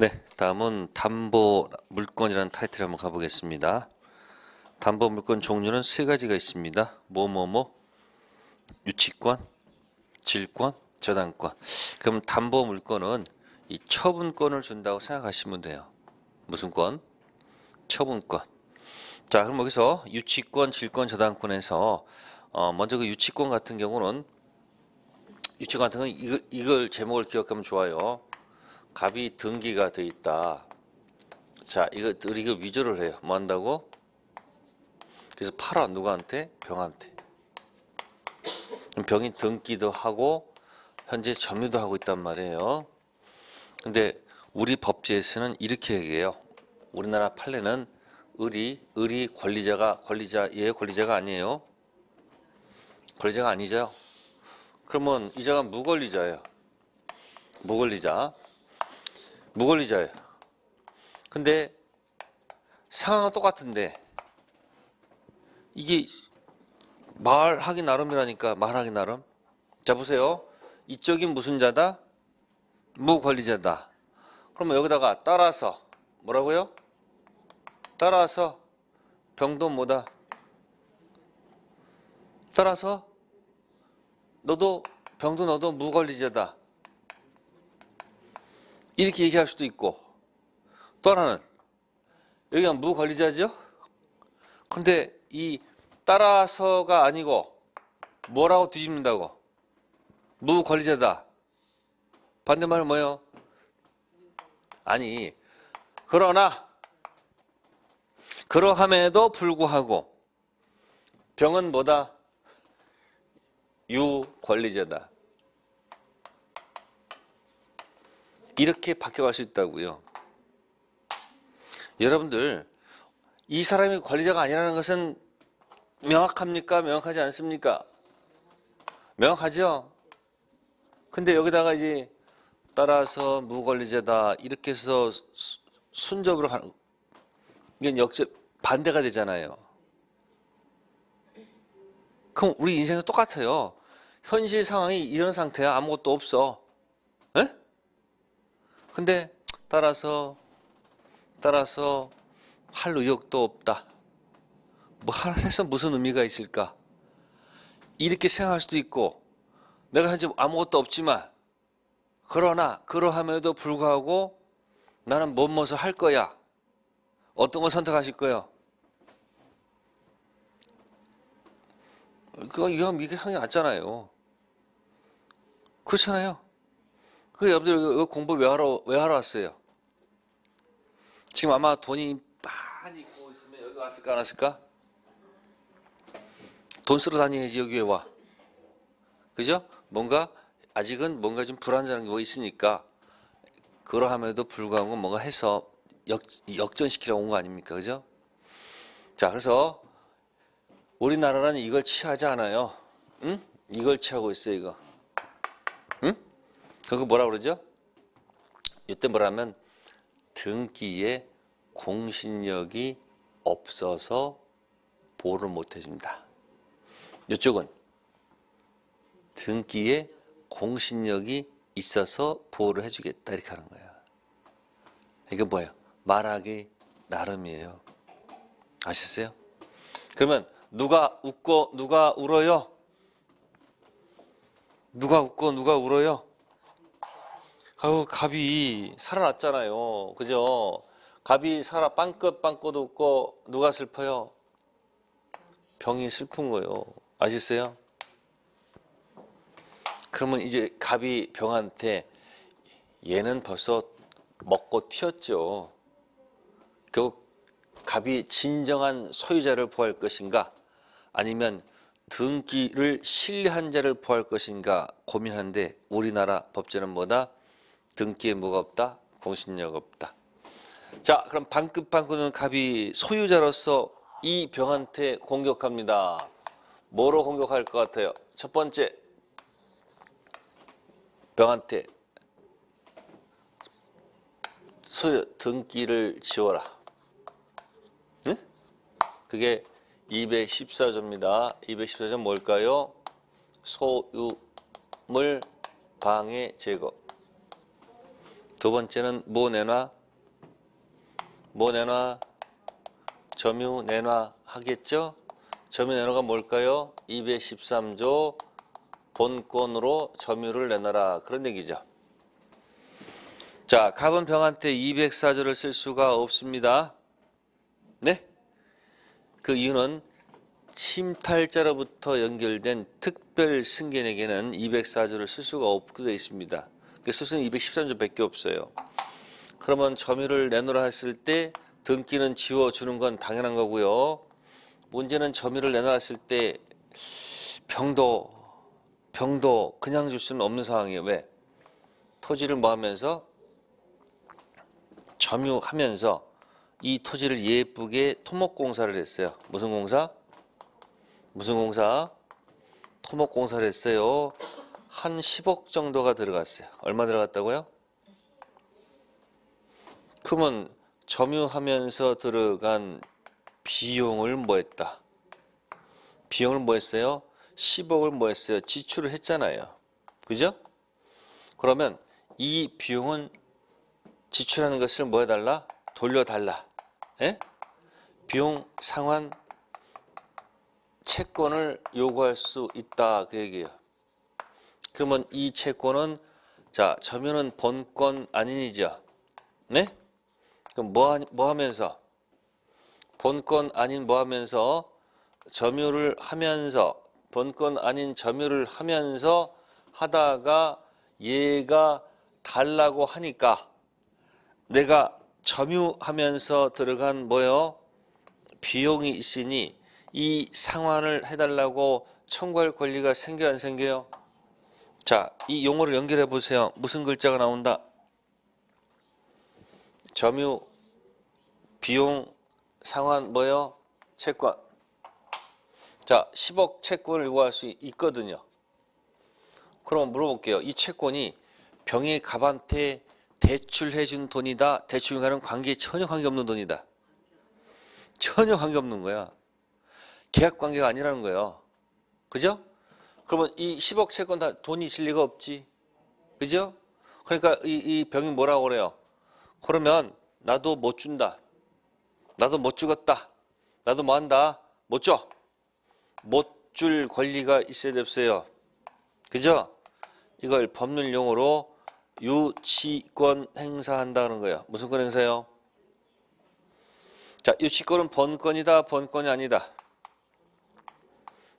네, 다음은 담보 물건이라는 타이틀 한번 가보겠습니다. 담보 물건 종류는 세 가지가 있습니다. 뭐뭐뭐, 유치권, 질권, 저당권. 그럼 담보 물건은 이 처분권을 준다고 생각하시면 돼요. 무슨 권? 처분권. 자, 그럼 여기서 유치권, 질권, 저당권에서 어, 먼저 그 유치권 같은 경우는 유치권 같은 경우는 이걸, 이걸 제목을 기억하면 좋아요. 갑이 등기가 돼 있다. 자, 이거 이거 위조를 해요. 뭐 한다고? 그래서 팔아 누구한테? 병한테. 병이 등기도 하고 현재 점유도 하고 있단 말이에요. 근데 우리 법제에서는 이렇게 얘기해요. 우리나라 판례는 을이 을이 권리자가 권리자 얘 권리자가 아니에요. 권리자가 아니죠. 그러면 이자가 무권리자예요. 무권리자. 무권리자예요. 근데 상황은 똑같은데 이게 말하기 나름이라니까 말하기 나름. 자 보세요. 이쪽이 무슨 자다? 무권리자다. 그러면 여기다가 따라서 뭐라고요? 따라서 병도 뭐다? 따라서 너도 병도 너도 무권리자다. 이렇게 얘기할 수도 있고 또 하나는 여기가 무권리자죠? 근데 이 따라서가 아니고 뭐라고 뒤집는다고? 무권리자다. 반대말은 뭐예요? 아니 그러나 그러함에도 불구하고 병은 뭐다? 유권리자다. 이렇게 바뀌어갈 수 있다고요. 여러분들 이 사람이 권리자가 아니라는 것은 명확합니까? 명확하지 않습니까? 명확하죠? 근데 여기다가 이제 따라서 무권리자다 이렇게 해서 순접으로 가는 이건 역적 반대가 되잖아요. 그럼 우리 인생도 똑같아요. 현실 상황이 이런 상태야 아무것도 없어. 에? 근데 따라서 따라서 할 의욕도 없다. 뭐 해서 무슨 의미가 있을까? 이렇게 생각할 수도 있고 내가 현재 아무것도 없지만 그러나 그러함에도 불구하고 나는 뭐뭐서 할 거야. 어떤 거 선택하실 거예요? 그거 이거 이게 형이 낫잖아요. 그렇잖아요. 그 여러분들 이거 공부 왜 하러 왜 하러 왔어요? 지금 아마 돈이 많이 있고 있으면 여기 왔을까 안 왔을까? 돈 쓰러 다녀야지 여기 왜 와? 그죠? 뭔가 아직은 뭔가 좀 불안정한 게뭐 있으니까 그러함에도 불구하고 뭔가 해서 역, 역전시키러 온거 아닙니까? 그죠? 자, 그래서 우리나라는 이걸 취하지 않아요. 응? 이걸 취하고 있어요, 이거. 응? 그거 뭐라 그러죠? 이때 뭐라면 등기에 공신력이 없어서 보호를 못 해준다. 이쪽은 등기에 공신력이 있어서 보호를 해주겠다 이렇게 하는 거예요. 이게 뭐예요? 말하기 나름이에요. 아셨어요? 그러면 누가 웃고 누가 울어요? 누가 웃고 누가 울어요? 아유 갑이 살아났잖아요. 그죠? 갑이 살아 빵긋 빵긋 웃고 누가 슬퍼요? 병이 슬픈 거예요. 아셨어요? 그러면 이제 갑이 병한테 얘는 벌써 먹고 튀었죠. 결국 갑이 진정한 소유자를 구할 것인가 아니면 등기를 신뢰한 자를 구할 것인가 고민하는데 우리나라 법제는 뭐다? 등기에 없다? 공신력 없다. 자 그럼 방긋방긋은 갑이 소유자로서 이 병한테 공격합니다. 뭐로 공격할 것 같아요? 첫 번째 병한테 소유 등기를 지워라. 응? 그게 214조입니다. 214조 뭘까요? 소유물 방해 제거. 두 번째는 뭐 내놔? 뭐 내놔? 점유 내놔 하겠죠? 점유 내놔가 뭘까요? 213조 본권으로 점유를 내놔라 그런 얘기죠. 자, 갑은 병한테 204조를 쓸 수가 없습니다. 네? 그 이유는 침탈자로부터 연결된 특별 승계에게는 204조를 쓸 수가 없게 되어 있습니다. 그 수수는 213조밖에 없어요. 그러면 점유를 내놓으라 했을 때 등기는 지워주는 건 당연한 거고요. 문제는 점유를 내놓으라 했을 때 병도 병도 그냥 줄 수는 없는 상황이에요. 왜? 토지를 뭐 하면서 점유하면서 이 토지를 예쁘게 토목공사를 했어요. 무슨 공사? 무슨 공사? 토목공사를 했어요. 한 10억 정도가 들어갔어요. 얼마 들어갔다고요? 그러면 점유하면서 들어간 비용을 뭐 했다? 비용을 뭐 했어요? 10억을 뭐 했어요? 지출을 했잖아요. 그죠? 그러면 이 비용은 지출하는 것을 뭐 해달라? 돌려달라. 예? 비용 상환 채권을 요구할 수 있다 그 얘기예요. 그러면 이 채권은 자 점유는 본권 아닌이죠. 네? 그럼 뭐, 하, 뭐 하면서 본권 아닌 뭐 하면서 점유를 하면서 본권 아닌 점유를 하면서 하다가 얘가 달라고 하니까 내가 점유하면서 들어간 뭐요? 비용이 있으니 이 상환을 해달라고 청구할 권리가 생겨 안 생겨요? 자, 이 용어를 연결해 보세요. 무슨 글자가 나온다? 점유, 비용, 상환 뭐요? 채권. 자, 10억 채권을 요구할 수 있거든요. 그럼 물어볼게요. 이 채권이 병의 갑한테 대출해준 돈이다. 대출과는 관계 전혀 관계없는 돈이다. 전혀 관계없는 거야. 계약 관계가 아니라는 거예요. 그죠? 그러면 이 10억 채권 다 돈이 있을 리가 없지. 그죠? 그러니까 이, 이 병이 뭐라고 그래요? 그러면 나도 못 준다. 나도 못 주겠다. 나도 뭐 한다? 못 줘. 못 줄 권리가 있어야 됐어요. 그죠? 이걸 법률 용어로 유치권 행사한다는 거예요. 무슨 권 행사요? 자, 유치권은 번권이다, 번권이 아니다.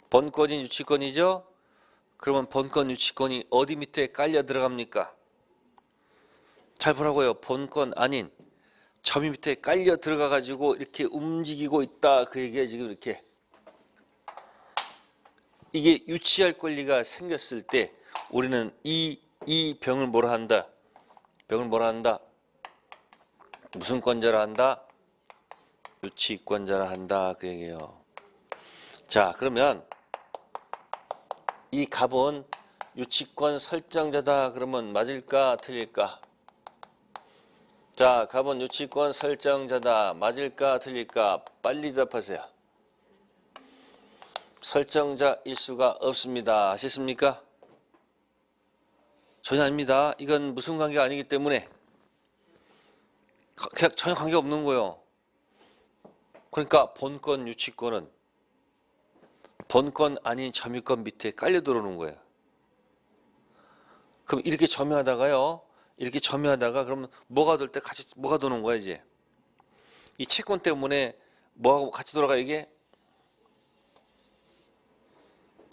번권이 유치권이죠? 그러면 번권 유치권이 어디 밑에 깔려 들어갑니까? 잘 보라고요. 본권 아닌 점이 밑에 깔려 들어가 가지고 이렇게 움직이고 있다. 그 얘기가 지금 이렇게 이게 유치할 권리가 생겼을 때 우리는 이, 이 병을 뭐라 한다? 병을 뭐라 한다? 무슨 권자라 한다? 유치권자라 한다. 그 얘기예요. 자, 그러면 이 갑은 유치권 설정자다. 그러면 맞을까? 틀릴까? 자, 갑은 유치권 설정자다. 맞을까? 틀릴까? 빨리 대답하세요. 설정자 일 수가 없습니다. 아셨습니까? 전혀 아닙니다. 이건 무슨 관계가 아니기 때문에 전혀 관계 없는 거예요. 그러니까 본권 유치권은 본권 아닌 점유권 밑에 깔려 들어오는 거예요. 그럼 이렇게 점유하다가요. 이렇게 점유하다가 그러면 뭐가 될 때 같이 뭐가 도는 거야 이제. 이 채권 때문에 뭐하고 같이 돌아가 이게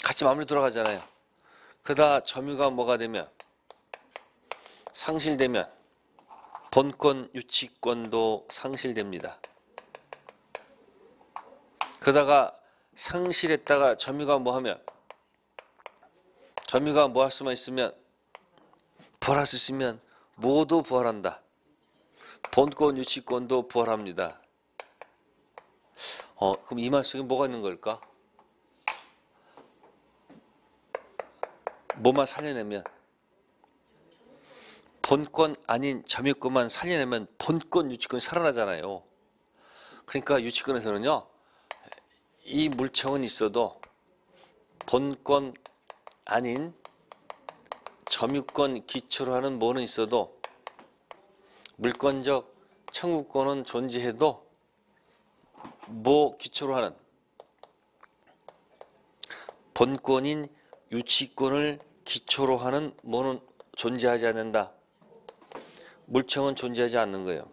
같이 마무리 돌아가잖아요. 그러다 점유가 뭐가 되면 상실되면 본권 유치권도 상실됩니다. 그러다가 상실했다가 점유가 뭐 하면 점유가 뭐할 수만 있으면 부활할 수 있으면 모두 부활한다. 본권 유치권도 부활합니다. 어, 그럼 이 말씀에 뭐가 있는 걸까? 뭐만 살려내면 본권 아닌 점유권만 살려내면 본권 유치권이 살아나잖아요. 그러니까 유치권에서는요. 이 물청은 있어도 본권 아닌 점유권 기초로 하는 뭐는 있어도 물권적 청구권은 존재해도 뭐 기초로 하는 본권인 유치권을 기초로 하는 뭐는 존재하지 않는다. 물청은 존재하지 않는 거예요.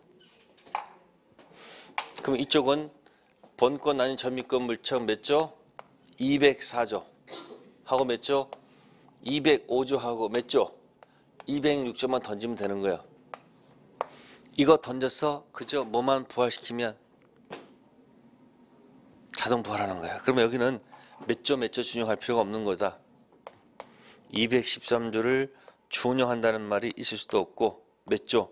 그럼 이쪽은 본권 아닌 점유권 물청 몇 조? 204조 하고 몇 조? 205조 하고 몇 조? 206조만 던지면 되는 거예요. 이거 던져서 그저 뭐만 부활시키면 자동 부활하는 거야. 그러면 여기는 몇 조 몇 조 준용할 필요가 없는 거다. 213조를 준용한다는 말이 있을 수도 없고 몇 조?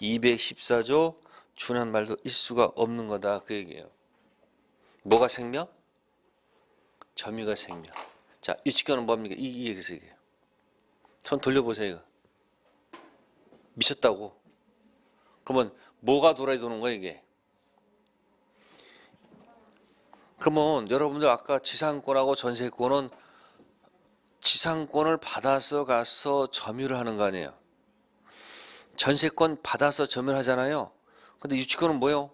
214조 준한 말도 있을 수가 없는 거다 그 얘기예요. 뭐가 생명? 점유가 생명. 자 유치권은 뭡니까? 이, 이 얘기에서 얘기해요. 손 돌려보세요 이거. 미쳤다고. 그러면 뭐가 돌아야 도는 거야 이게? 그러면 여러분들 아까 지상권하고 전세권은 지상권을 받아서 가서 점유를 하는 거 아니에요. 전세권 받아서 점유를 하잖아요. 근데 유치권은 뭐요?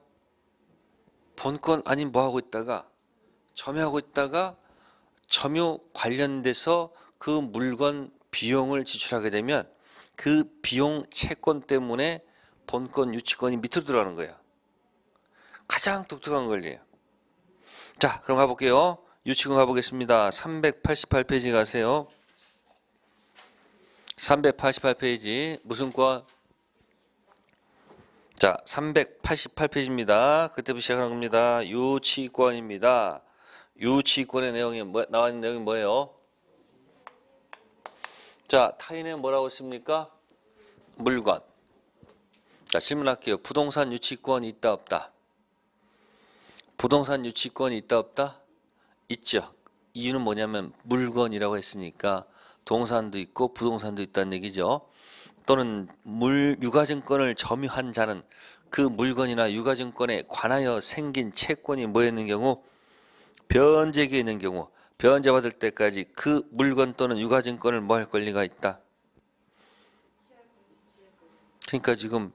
본권 아닌 뭐 하고 있다가 점유하고 있다가 점유 관련돼서 그 물건 비용을 지출하게 되면 그 비용 채권 때문에 본권 유치권이 밑으로 들어가는 거예요. 가장 독특한 권리예요. 자, 그럼 가볼게요. 유치권 가보겠습니다. 388페이지 가세요. 388페이지 무슨 권? 자, 388페이지입니다. 그때부터 시작하는 겁니다. 유치권입니다. 유치권의 내용이 뭐, 나와 있는 내용이 뭐예요? 자, 타인은 뭐라고 했습니까? 물건. 자, 질문할게요. 부동산 유치권이 있다 없다? 부동산 유치권이 있다 없다? 있죠. 이유는 뭐냐면 물건이라고 했으니까 동산도 있고 부동산도 있다는 얘기죠. 또는 물 유가증권을 점유한 자는 그 물건이나 유가증권에 관하여 생긴 채권이 뭐였는 경우 변제기에 있는 경우 변제 받을 때까지 그 물건 또는 유가증권을 뭐 할 권리가 있다. 그러니까 지금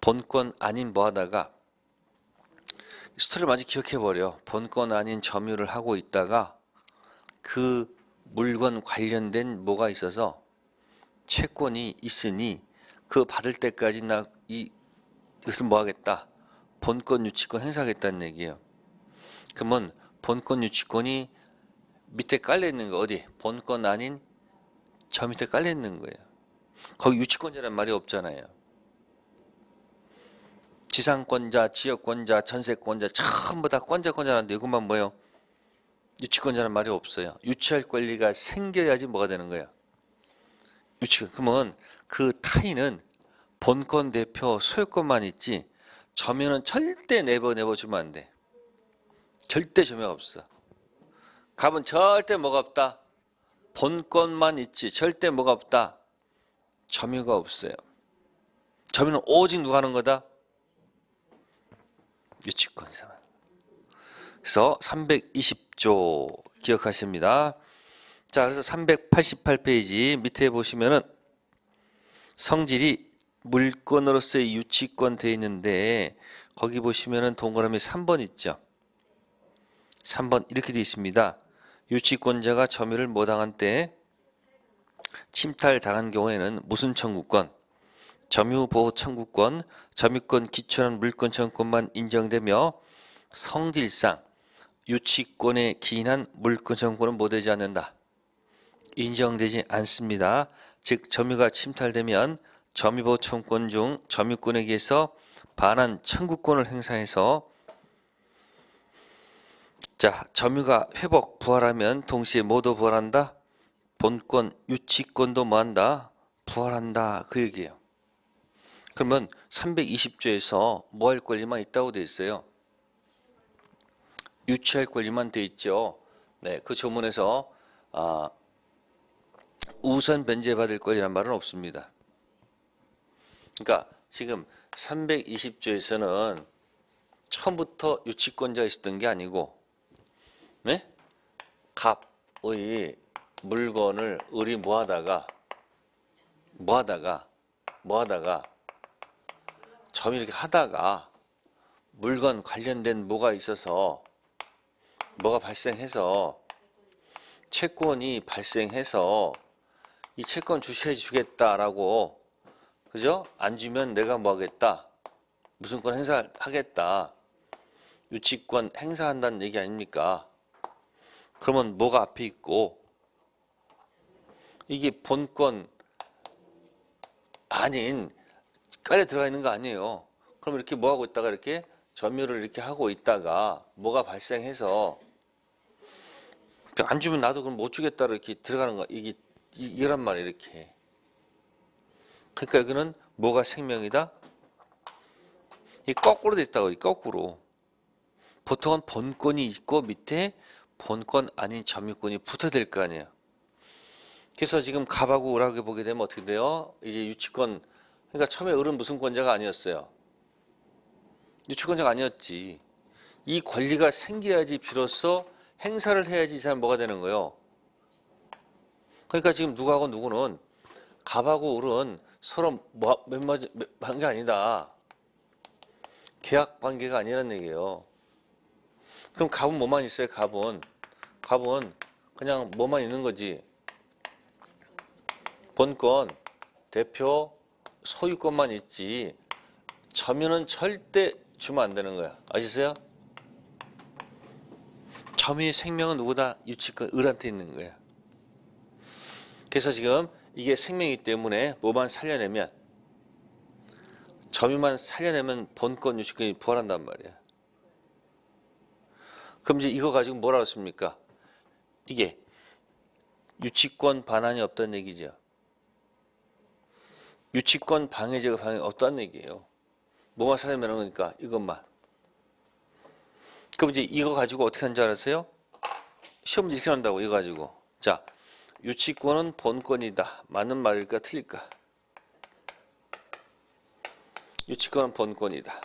본권 아닌 뭐 하다가 스토리를 많이 기억해버려. 본권 아닌 점유를 하고 있다가 그 물건 관련된 뭐가 있어서 채권이 있으니 그 받을 때까지 나 이것을 뭐 하겠다. 본권 유치권 행사하겠다는 얘기예요. 그러면 본권 유치권이 밑에 깔려 있는 거 어디? 본권 아닌 저 밑에 깔려 있는 거예요. 거기 유치권자란 말이 없잖아요. 지상권자, 지역권자, 전세권자 전부 다 권자권자라는데 이것만 뭐요? 유치권자는 말이 없어요. 유치할 권리가 생겨야지 뭐가 되는 거야. 유치권. 그러면 그 타인은 본권 대표 소유권만 있지 점유는 절대 내버 내버 주면 안 돼. 절대 점유가 없어. 갑은 절대 뭐가 없다. 본권만 있지 절대 뭐가 없다. 점유가 없어요. 점유는 오직 누가 하는 거다? 유치권자만. 그래서 320조 기억하십니다. 자, 그래서 388페이지 밑에 보시면은 성질이 물건으로서의 유치권 돼 있는데 거기 보시면은 동그라미 3번 있죠. 3번 이렇게 돼 있습니다. 유치권자가 점유를 못당한 때 침탈 당한 경우에는 무슨 청구권, 점유보호 청구권, 점유권 기초한 물권 청구권만 인정되며 성질상 유치권에 기인한 물권 청구권은 못 되지 않는다. 인정되지 않습니다. 즉 점유가 침탈되면 점유보호 청구권 중 점유권에게서 반환 청구권을 행사해서 자 점유가 회복 부활하면 동시에 모두 부활한다. 본권 유치권도 뭐한다? 부활한다. 그 얘기예요. 그러면 320조에서 뭐 할 권리만 있다고 돼 있어요. 유치할 권리만 돼 있죠. 네, 그 조문에서 아, 우선 변제받을 권리란 말은 없습니다. 그러니까 지금 320조에서는 처음부터 유치권자 있었던 게 아니고 네? 갑의 물건을 을이 뭐하다가 뭐하다가 뭐하다가 점이 이렇게 하다가 물건 관련된 뭐가 있어서 뭐가 발생해서 채권이 발생해서 이 채권 주시해 주겠다라고 그죠? 안 주면 내가 뭐 하겠다. 무슨 권 행사하겠다. 유치권 행사한다는 얘기 아닙니까? 그러면 뭐가 앞에 있고 이게 본권 아닌 깔려 들어가 있는 거 아니에요. 그럼 이렇게 뭐 하고 있다가 이렇게 점유를 이렇게 하고 있다가 뭐가 발생해서 안 주면 나도 그럼 못 주겠다 이렇게 들어가는 거 이게 이- 이란 말이에요 이렇게. 그러니까 여기는 뭐가 생명이다? 이 거꾸로 돼 있다고 이 거꾸로. 보통은 본권이 있고 밑에 본권 아닌 점유권이 붙어 될 거 아니에요. 그래서 지금 갑하고 을하고 보게 되면 어떻게 돼요? 이제 유치권 그러니까 처음에 을은 무슨 권자가 아니었어요. 유치권자가 아니었지. 이 권리가 생겨야지 비로소 행사를 해야지 이 사람 뭐가 되는 거예요. 그러니까 지금 누구하고 누구는 갑하고 을은 서로 뭐, 몇마한게 아니다. 계약 관계가 아니라는 얘기예요. 그럼 갑은 뭐만 있어요? 갑은 갑은 그냥 뭐만 있는 거지. 본권, 대표, 소유권만 있지. 점유는 절대 주면 안 되는 거야. 아시세요? 점유의 생명은 누구다? 유치권 을한테 있는 거야. 그래서 지금 이게 생명이기 때문에 뭐만 살려내면 점유만 살려내면 본권 유치권이 부활한단 말이야. 그럼 이제 이거 가지고 뭐라고 씁니까? 이게 유치권 반환이 없다는 얘기죠. 유치권 방해제가 방해 없다는 얘기예요. 뭐만 살려내는 거니까 이것만. 그럼 이제 이거 가지고 어떻게 하는 줄 알았어요? 시험 이렇게 한다고 이거 가지고. 자, 유치권은 본권이다. 맞는 말일까 틀릴까? 유치권은 본권이다.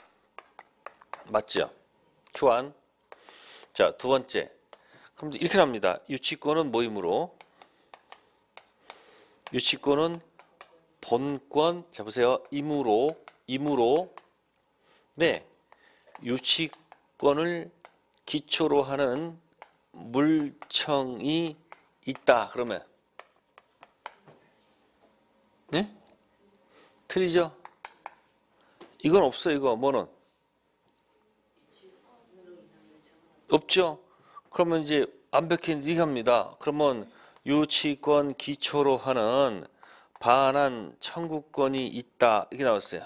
맞죠? 교환. 자, 두 번째. 그럼 이렇게 납니다. 유치권은 모임으로. 유치권은 본권, 자 보세요. 임으로, 임으로. 네. 유치권을 기초로 하는 물청이 있다. 그러면. 네? 틀리죠? 이건 없어요, 이거. 뭐는? 없죠. 그러면 이제 완벽히 이겁니다. 그러면 유치권 기초로 하는 반환 청구권이 있다. 이게 나왔어요.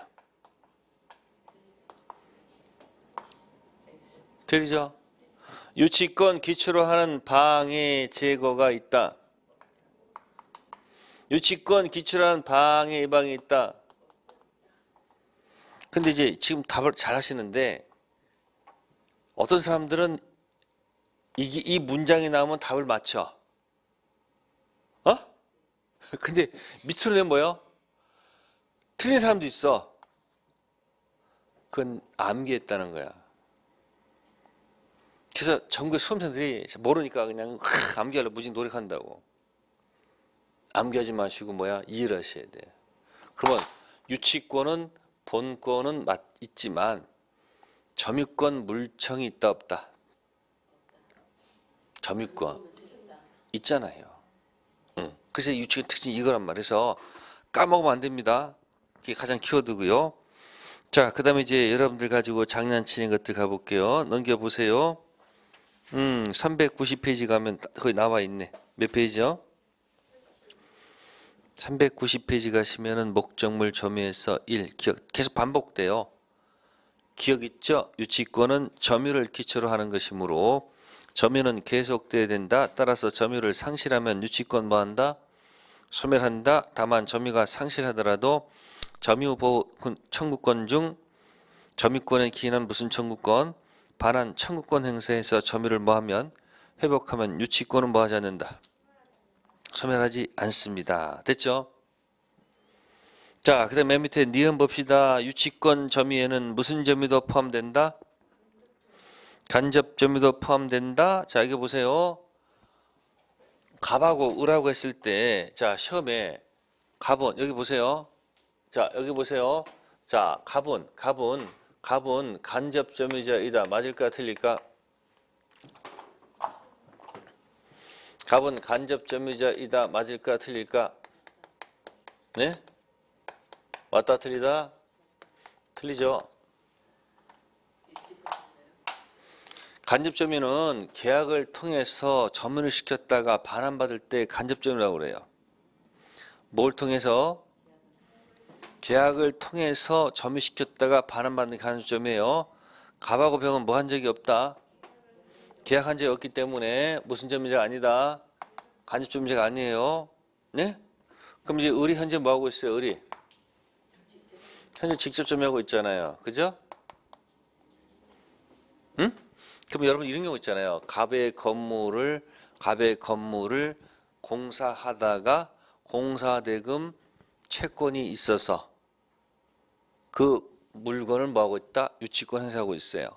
들리죠? 유치권 기초로 하는 방해 제거가 있다. 유치권 기초로 하는 방해 예방이 있다. 근데 이제 지금 답을 잘 하시는데 어떤 사람들은 이, 이 문장이 나오면 답을 맞춰. 어? 근데 밑으로 내면 뭐요? 틀린 사람도 있어. 그건 암기했다는 거야. 그래서 전국 수험생들이 모르니까 그냥 하, 암기하려 무지 노력한다고. 암기하지 마시고 뭐야 이해를 하셔야 돼. 그러면 유치권은 본권은 맞 있지만 점유권 물청이 있다 없다. 점유권 있잖아요. 응. 그래서 유치권 특징이 이거란 말이에서 까먹으면 안 됩니다. 이게 가장 키워드고요. 자, 그 다음에 이제 여러분들 가지고 장난치는 것들 가볼게요. 넘겨보세요. 음, 390페이지 가면 거기 나와 있네. 몇 페이지요? 390페이지 가시면은 목적물 점유에서 1 기억 계속 반복돼요. 기억 있죠? 유치권은 점유를 기초로 하는 것이므로 점유는 계속돼야 된다. 따라서 점유를 상실하면 유치권 뭐한다? 소멸한다. 다만 점유가 상실하더라도 점유 보호 청구권 중 점유권에 기인한 무슨 청구권 반환 청구권 행사에서 점유를 뭐하면 회복하면 유치권은 뭐하지 않는다. 소멸하지 않습니다. 됐죠? 자, 그 다음 맨 밑에 니은 봅시다. 유치권 점유에는 무슨 점유도 포함된다? 간접 점유도 포함된다. 자, 여기 보세요. 갑하고 을하고 했을 때, 자, 시험에 갑은 여기 보세요. 자, 여기 보세요. 자, 갑은 갑은 갑은 간접점유자이다. 맞을까 틀릴까? 갑은 간접점유자이다. 맞을까 틀릴까? 네? 맞다 틀리다? 틀리죠. 간접점유는 계약을 통해서 점유를 시켰다가 반환받을 때 간접점유라고 그래요. 뭘 통해서? 계약을 통해서 점유시켰다가 반환받는 간접점이에요. 갑하고 병은 뭐 한 적이 없다. 계약한 적이 없기 때문에 무슨 점유자가 아니다. 간접점유자가 아니에요. 네? 그럼 이제 을이 현재 뭐 하고 있어요? 을이 현재 직접 점유하고 있잖아요. 그죠? 응? 그럼 여러분 이런 경우 있잖아요. 갑의 건물을 갑의 건물을 공사하다가 공사대금 채권이 있어서 그 물건을 뭐 하고 있다? 유치권 행사하고 있어요.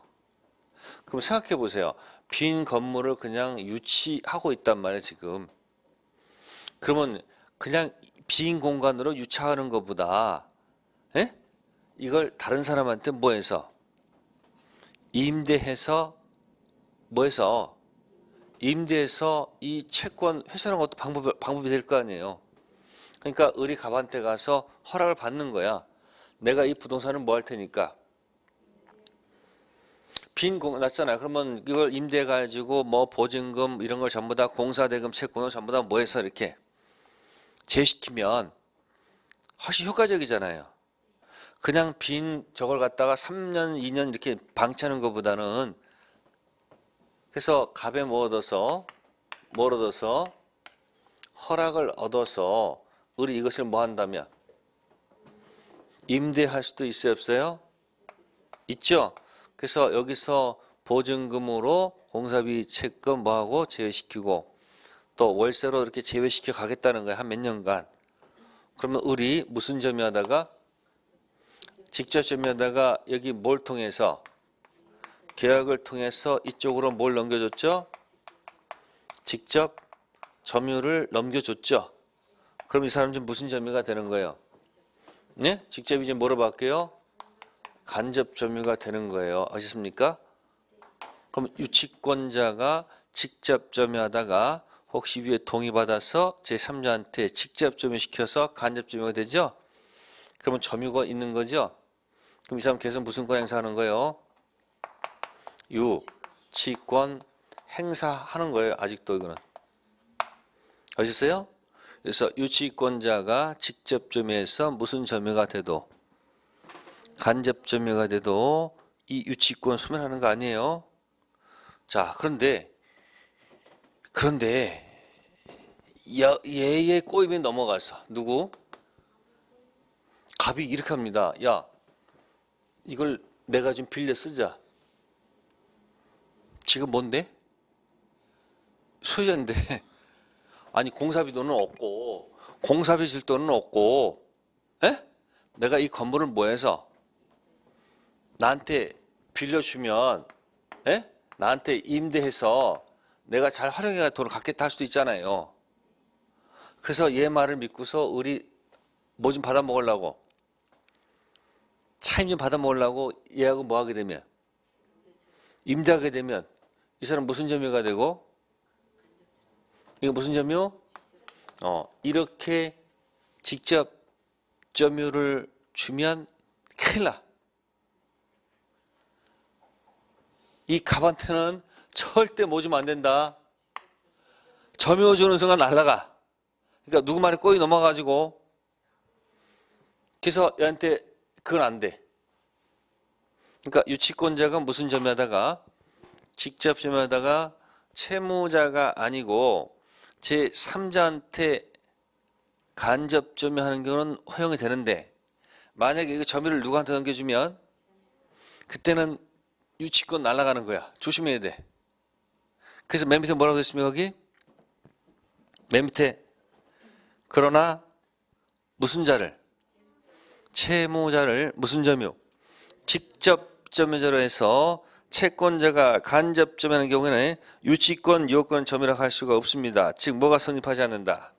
그럼 생각해 보세요. 빈 건물을 그냥 유치하고 있단 말이에요, 지금. 그러면 그냥 빈 공간으로 유치하는 것보다 예? 이걸 다른 사람한테 뭐 해서 임대해서 뭐 해서 임대해서 이 채권 회수하는 것도 방법, 방법이 될 거 아니에요. 그러니까 을이 갑한테 가서 허락을 받는 거야. 내가 이 부동산을 뭐 할 테니까. 빈 공, 났잖아요. 그러면 이걸 임대해 가지고 뭐 보증금 이런 걸 전부 다 공사대금 채권을 전부 다 뭐 해서 이렇게 제시키면 훨씬 효과적이잖아요. 그냥 빈 저걸 갖다가 3년, 2년 이렇게 방치하는 것보다는 그래서 갑에 뭐 얻어서 뭘 얻어서 허락을 얻어서 우리 이것을 뭐 한다면 임대할 수도 있어요 없어요? 있죠. 그래서 여기서 보증금으로 공사비 채권 뭐하고 제외시키고 또 월세로 이렇게 제외시켜 가겠다는 거예요 한 몇 년간. 그러면 을이 무슨 점유하다가 직접 점유하다가 여기 뭘 통해서 계약을 통해서 이쪽으로 뭘 넘겨줬죠? 직접 점유를 넘겨줬죠. 그럼 이 사람 좀 무슨 점유가 되는 거예요? 네? 직접 이제 뭐로 바뀌어요? 간접 점유가 되는 거예요. 아셨습니까? 그럼 유치권자가 직접 점유하다가 혹시 위에 동의받아서 제3자한테 직접 점유시켜서 간접 점유가 되죠? 그러면 점유가 있는 거죠? 그럼 이 사람 계속 무슨 권 행사하는 거예요? 유치권 행사하는 거예요. 아직도 이거는. 아셨어요? 그래서 유치권자가 직접 점유해서 무슨 점유가 돼도 간접 점유가 돼도 이 유치권 소멸하는 거 아니에요? 자, 그런데 그런데 야, 얘의 꼬임에 넘어가서 누구? 갑이 이렇게 합니다. 야, 이걸 내가 좀 빌려 쓰자. 지금 뭔데? 소유자인데 아니 공사비 돈은 없고 공사비 줄 돈은 없고 에? 내가 이 건물을 뭐해서 나한테 빌려주면 에? 나한테 임대해서 내가 잘 활용해 돈을 갖겠다 할 수도 있잖아요. 그래서 얘 말을 믿고서 을이 뭐좀 받아 먹으려고 차임 좀 받아 먹으려고 얘하고 뭐 하게 되면 임대하게 되면 이 사람 무슨 점유가 되고 이거 무슨 점유? 어, 이렇게 직접 점유를 주면 큰일 나. 이 갑한테는 절대 뭐 주면 안 된다. 점유 주는 순간 날라가. 그러니까 누구 말에 꼬이 넘어가지고 그래서 얘한테 그건 안 돼. 그러니까 유치권자가 무슨 점유하다가 직접 점유하다가 채무자가 아니고 제 3자한테 간접 점유하는 경우는 허용이 되는데 만약에 그 점유를 누구한테 넘겨주면 그때는 유치권 날아가는 거야. 조심해야 돼. 그래서 맨 밑에 뭐라고 했습니까 거기? 맨 밑에 그러나 무슨 자를 채무자를 무슨 점유 직접 점유자로 해서 채권자가 간접 점유하는 경우에는 유치권, 요건 점유라 할 수가 없습니다. 즉 뭐가 성립하지 않는다.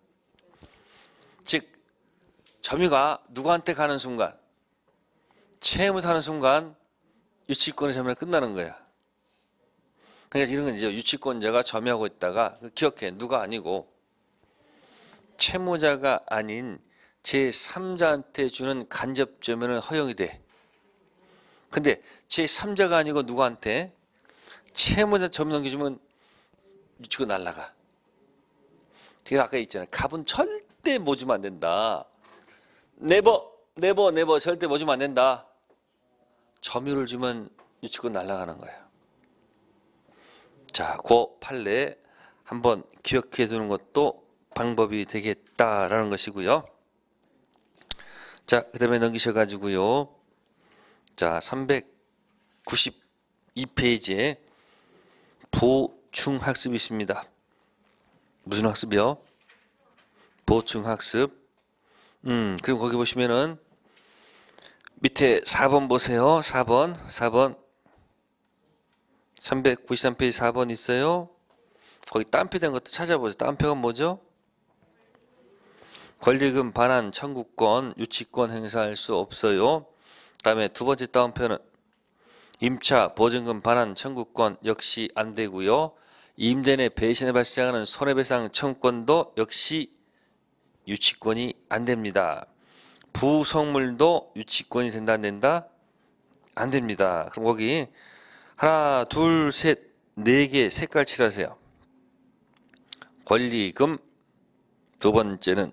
즉 점유가 누구한테 가는 순간 채무 하는 순간 유치권의 점유가 끝나는 거야. 그러니까 이런 건 이제 유치권자가 점유하고 있다가 그 기억해 누가 아니고 채무자가 아닌 제3자한테 주는 간접 점유는 허용이 돼. 근데 제3자가 아니고 누구한테 채무자 점유 넘겨주면 유치권 날라가. 제가 아까 있잖아요. 갑은 절대 뭐 주면 안 된다. never, never, never 절대 뭐 주면 안 된다. 점유를 주면 유치권 날라가는 거예요. 자, 그 판례 한번 기억해 두는 것도 방법이 되겠다라는 것이고요. 자, 그 다음에 넘기셔가지고요. 자, 392페이지에 보충 학습이 있습니다. 무슨 학습이요? 보충 학습. 음, 그럼 거기 보시면은 밑에 4번 보세요. 4번, 4번. 393페이지 4번 있어요. 거기 딴표 된 것도 찾아보세요. 딴표가 뭐죠? 권리금 반환 청구권, 유치권 행사할 수 없어요. 다음에 두 번째 다운표는 임차 보증금 반환 청구권 역시 안 되고요. 임대 내 배신에 발생하는 손해배상 청구권도 역시 유치권이 안 됩니다. 부속물도 유치권이 된다 안 된다? 안 됩니다. 그럼 거기 하나, 둘, 셋, 네 개 색깔 칠하세요. 권리금 두 번째는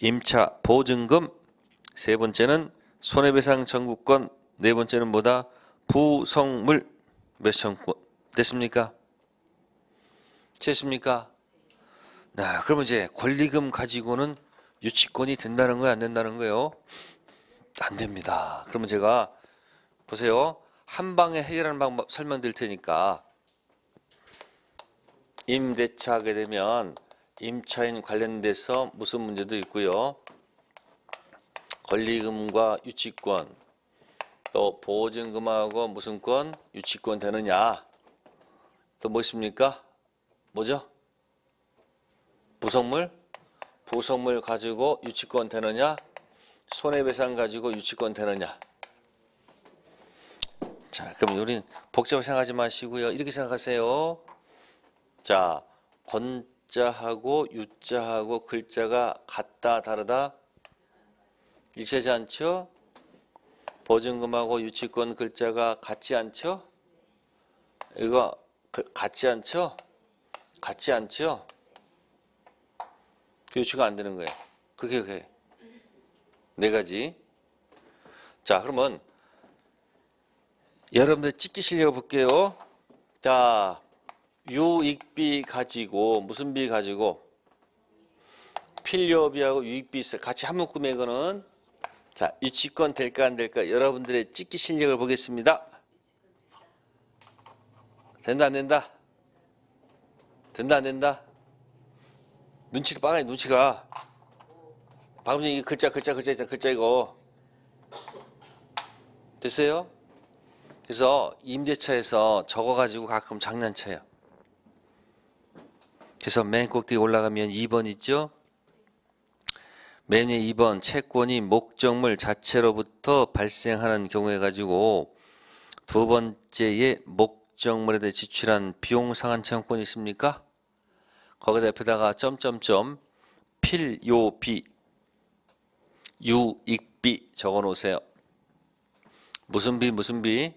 임차 보증금 세 번째는 손해배상 청구권 네 번째는 뭐다? 부속물 몇 청구권 됐습니까? 됐습니까? 나 그러면 이제 권리금 가지고는 유치권이 된다는 거예요, 안 된다는 거예요? 안 됩니다. 그러면 제가 보세요. 한 방에 해결하는 방법 설명드릴 테니까 임대차 하게 되면 임차인 관련돼서 무슨 문제도 있고요. 권리금과 유치권 또 보증금하고 무슨 권 유치권 되느냐? 또뭐 있습니까? 뭐죠? 부속물? 부속물 가지고 유치권 되느냐? 손해배상 가지고 유치권 되느냐? 자 그럼 우린 복잡하게 생각하지 마시고요. 이렇게 생각하세요. 자 권자하고 유자하고 글자가 같다 다르다 일치하지 않죠? 보증금하고 유치권 글자가 같지 않죠? 이거 그- 같지 않죠? 같지 않죠? 유치가 안 되는 거예요. 그게 그게. 네 가지. 자, 그러면 여러분들 찍기 실력 볼게요. 자, 유익비 가지고 무슨 비 가지고? 필요비하고 유익비 있어 같이 한 묶음의 거는 자 유치권 될까 안 될까 여러분들의 찍기 실력을 보겠습니다. 된다 안 된다? 된다 안 된다? 눈치가 빠가니 눈치가 방금 전에 이 글자 글자 글자 있잖아 글자 이거 됐어요? 그래서 임대차에서 적어가지고 가끔 장난쳐요. 그래서 맨 꼭대기 올라가면 2번 있죠? 맨 위에 2번 채권이 목적물 자체로부터 발생하는 경우에 가지고 두 번째에 목적물에 대해 지출한 비용 상한 채권이 있습니까? 거기다 옆에다가 점점점 필요비 유익비 적어 놓으세요. 무슨 비 무슨 비?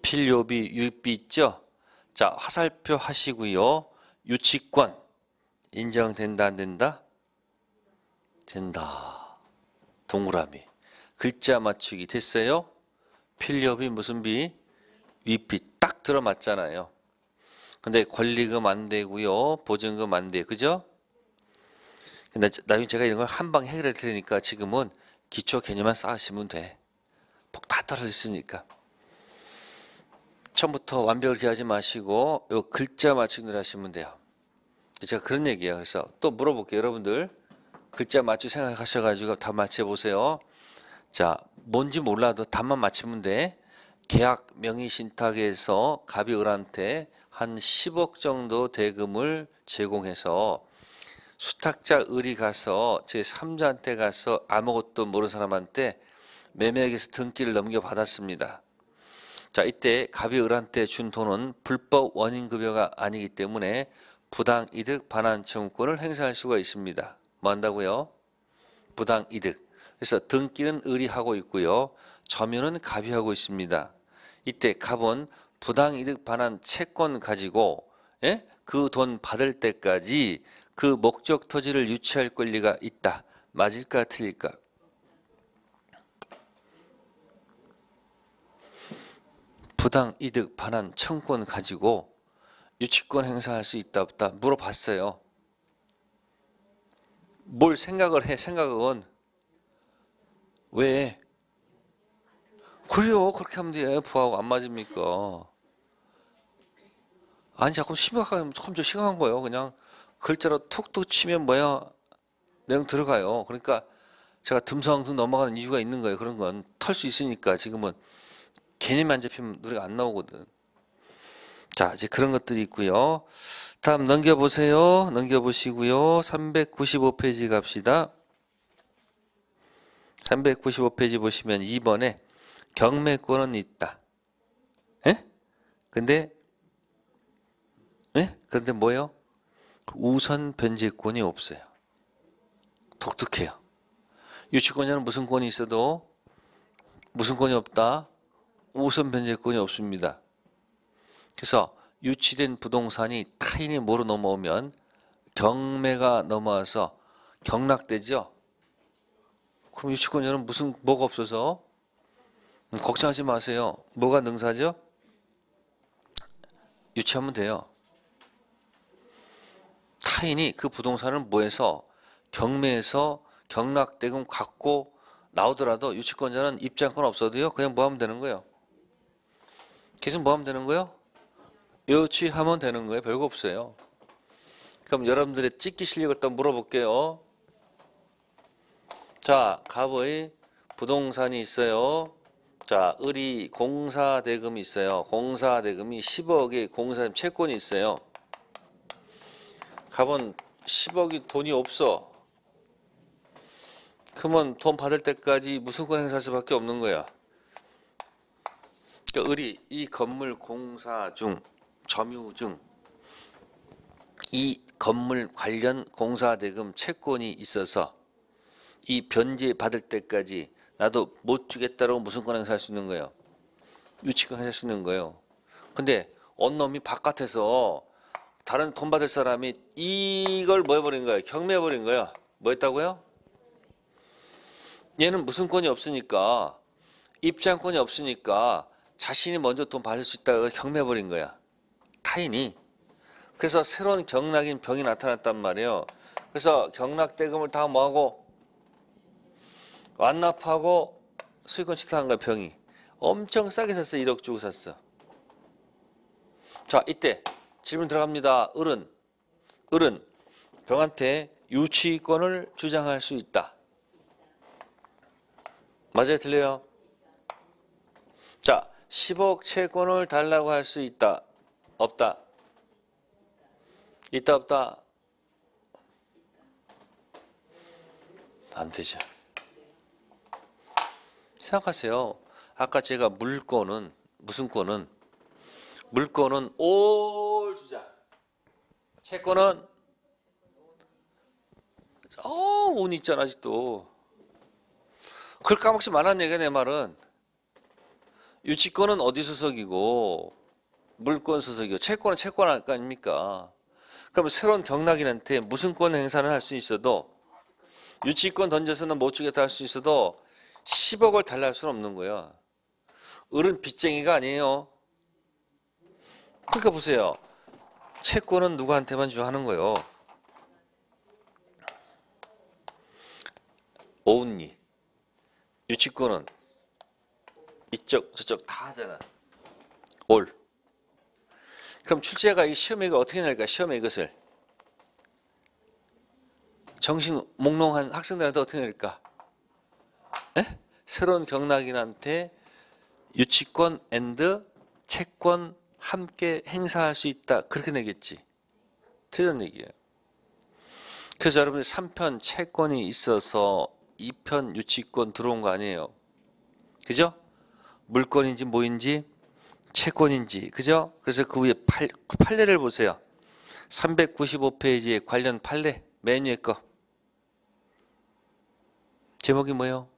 필요비 유익비 있죠? 자 화살표 하시고요. 유치권 인정된다 안 된다? 된다. 동그라미 글자 맞추기 됐어요? 필요비 무슨 비? 유익비 딱 들어맞잖아요. 근데 권리금 안 되고요. 보증금 안 돼. 그죠? 근데 나중에 제가 이런 걸 한 방 해결해 드리니까 지금은 기초 개념만 쌓으시면 돼. 복다 떨어져 있으니까. 처음부터 완벽을 기하지 마시고 요 글자 맞추기를 하시면 돼요. 제가 그런 얘기예요. 그래서 또 물어볼게요. 여러분들 글자 맞추 생각하셔가지고 답 맞춰보세요. 자, 뭔지 몰라도 답만 맞추면 돼. 계약 명의신탁에서 갑이 을한테 한 10억 정도 대금을 제공해서 수탁자 을이 가서 제 3자한테 가서 아무것도 모르는 사람한테 매매액에서 등기를 넘겨받았습니다. 자, 이때 갑이 을한테 준 돈은 불법 원인급여가 아니기 때문에 부당이득 반환 청구권을 행사할 수가 있습니다. 뭐 한다고요? 부당 이득. 그래서 등기는 을이 하고 있고요. 점유는 갑이 하고 있습니다. 이때 갑은 부당 이득 반환 채권 가지고 예? 그 돈 받을 때까지 그 목적 토지를 유치할 권리가 있다. 맞을까 틀릴까? 부당 이득 반환 청권 가지고 유치권 행사할 수 있다 없다 물어봤어요. 뭘 생각을 해? 생각은 왜? 그래요. 그렇게 하면 돼. 부하고 안 맞습니까? 아니 자꾸 심각하게 참 심각한 거예요. 그냥 글자로 톡톡 치면 뭐야 내용 들어가요. 그러니까 제가 듬성듬 넘어가는 이유가 있는 거예요. 그런 건 털 수 있으니까 지금은 개념이 안 잡히면 노래가 안 나오거든. 자, 이제 그런 것들이 있고요. 다음 넘겨보세요. 넘겨보시고요. 395페이지 갑시다. 395페이지 보시면 2번에 경매권은 있다. 예? 근데 예? 근데 뭐예요? 우선 변제권이 없어요. 독특해요. 유치권자는 무슨 권이 있어도 무슨 권이 없다? 우선 변제권이 없습니다. 그래서 유치된 부동산이 타인이 뭐로 넘어오면 경매가 넘어와서 경락되죠. 그럼 유치권자는 무슨 뭐가 없어서 음, 걱정하지 마세요. 뭐가 능사죠? 유치하면 돼요. 타인이 그 부동산을 뭐해서 경매에서 경락대금 갖고 나오더라도 유치권자는 입장권 없어도요. 그냥 뭐 하면 되는 거예요? 계속 뭐 하면 되는 거예요? 유치하면 되는 거예요. 별거 없어요. 그럼 여러분들의 찍기 실력을 또 물어볼게요. 자, 갑의 부동산이 있어요. 자, 을이 공사대금이 있어요. 공사대금이 10억의 공사 채권이 있어요. 갑은 10억이 돈이 없어. 그러면 돈 받을 때까지 무슨권 행사할 수밖에 없는 거야. 그러니까 을이 이 건물 공사 중 점유 중이 건물 관련 공사대금 채권이 있어서 이 변제 받을 때까지 나도 못 주겠다라고 무슨 권 행사할 수 있는 거예요? 유치권 할수 있는 거예요. 근데 어느 놈이 바깥에서 다른 돈 받을 사람이 이걸 뭐 해버린 거예요? 경매해버린 거야. 뭐 했다고요? 얘는 무슨 권이 없으니까 입장권이 없으니까 자신이 먼저 돈 받을 수 있다고 경매해버린 거야. 타인이. 그래서 새로운 경락인 병이 나타났단 말이에요. 그래서 경락대금을 다 뭐하고 완납하고 수익권 취득한 거야 병이. 엄청 싸게 샀어. 1억 주고 샀어. 자 이때 질문 들어갑니다. 을은 을은 병한테 유치권을 주장할 수 있다. 맞아요? 틀려요? 자 10억 채권을 달라고 할 수 있다. 없다. 있다 없다. 안 되죠. 생각하세요. 아까 제가 물건은 무슨 권은 물건은 올 주자. 채권은 어운 있잖아 아직도. 그걸 까먹지 말란 얘기야 내 말은. 유치권은 어디 소속이고 물권 소속이고 채권은 채권 할 거 아닙니까? 그러면 새로운 경락인한테 무슨 권 행사를 할 수 있어도 유치권 던져서는 못 주겠다 할 수 있어도 10억을 달라 할 수는 없는 거야. 을은 빚쟁이가 아니에요. 그러니까 보세요. 채권은 누구한테만 주하는 거예요. 오은니. 유치권은 이쪽 저쪽 다 하잖아. 올. 그럼 출제가 이 시험에 이거 어떻게 낼까? 시험에 이것을 정신 몽롱한 학생들한테 어떻게 낼까? 에? 새로운 경락인한테 유치권 and 채권 함께 행사할 수 있다. 그렇게 내겠지. 틀린 얘기예요. 그래서 여러분이 3편 채권이 있어서 2편 유치권 들어온 거 아니에요. 그죠? 물건인지 뭐인지 채권인지 그죠? 그래서 그 위에 팔, 그 판례를 보세요. 395페이지에 관련 판례 맨 위에 거 제목이 뭐예요?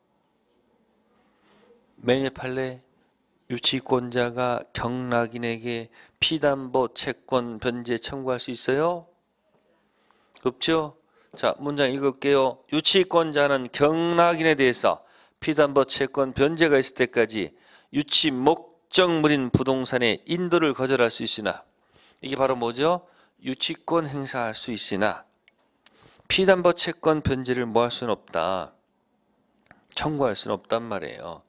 맨 위에 판례 유치권자가 경락인에게 피담보 채권 변제 청구할 수 있어요? 없죠? 자, 문장 읽을게요. 유치권자는 경락인에 대해서 피담보 채권 변제가 있을 때까지 유치 목 적물인 부동산의 인도를 거절할 수 있으나 이게 바로 뭐죠? 유치권 행사할 수 있으나 피담보 채권 변제를 뭐 할 수는 없다. 청구할 수는 없단 말이에요.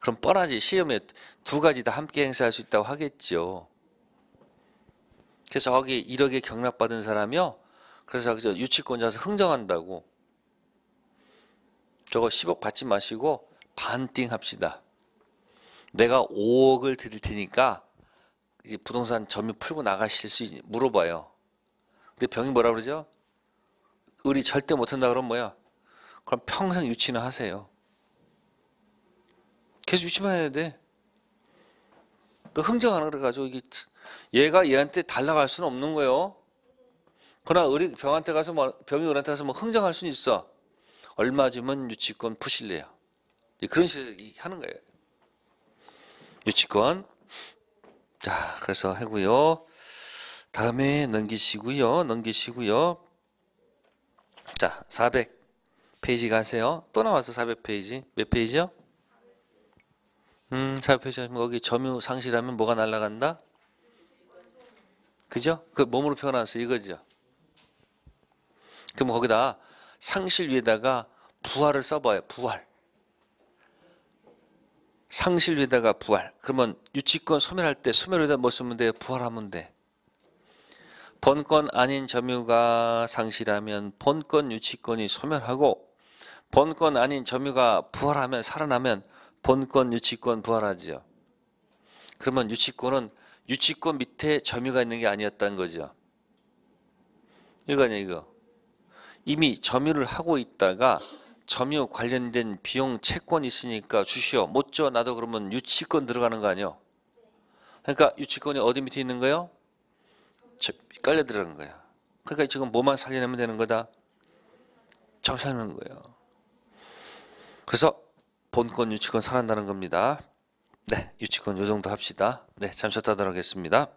그럼 뻔하지 시험에 두 가지 다 함께 행사할 수 있다고 하겠죠. 그래서 거기 1억에 경락받은 사람이요. 그래서 유치권자서 흥정한다고. 저거 10억 받지 마시고 반띵 합시다. 내가 5억을 드릴 테니까 이제 부동산 점유 풀고 나가실 수 있, 물어봐요. 근데 병이 뭐라 그러죠? 의리 절대 못한다 그러면 뭐야? 그럼 평생 유치는 하세요. 계속 유치만 해야 돼. 그 흥정하는 그래가지고 이게 얘가 얘한테 달라갈 수는 없는 거예요. 그러나 을이 병한테 가서 뭐 병이 을한테 가서 뭐 흥정할 수는 있어. 얼마 주면 유치권 푸실래요. 그런 식으로 하는 거예요. 유치권. 자, 그래서 하고요. 다음에 넘기시고요. 넘기시고요. 자, 400 페이지 가세요. 또 나왔어 400 페이지. 몇 페이지요? 음, 400 페이지 하면 거기 점유 상실하면 뭐가 날라간다? 그죠? 그 몸으로 표현해서 이거죠. 그럼 거기다 상실 위에다가 부활을 써봐요. 부활. 상실 위에다가 부활. 그러면 유치권 소멸할 때 소멸 위에다 뭐 쓰면 돼요? 부활하면 돼. 본권 아닌 점유가 상실하면 본권 유치권이 소멸하고 본권 아닌 점유가 부활하면 살아나면 본권 유치권 부활하죠. 그러면 유치권은 유치권 밑에 점유가 있는 게 아니었다는 거죠. 이거 아니야 이거. 이미 점유를 하고 있다가 점유 관련된 비용 채권 있으니까 주시오. 못 줘. 나도 그러면 유치권 들어가는 거 아니요. 그러니까 유치권이 어디 밑에 있는 거요? 깔려 들어가는 거야. 그러니까 지금 뭐만 살려내면 되는 거다. 점 살리는 거예요. 그래서 본권 유치권 살한다는 겁니다. 네, 유치권 요 정도 합시다. 네, 잠시 쉬었다 하겠습니다.